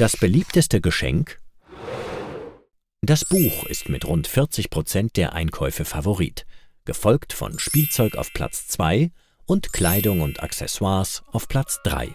Das beliebteste Geschenk? Das Buch ist mit rund 40 Prozent der Einkäufe Favorit, gefolgt von Spielzeug auf Platz 2 und Kleidung und Accessoires auf Platz 3.